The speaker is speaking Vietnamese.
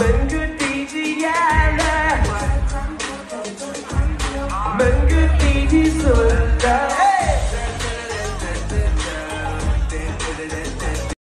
mình cứ đi thi giá mình cứ đi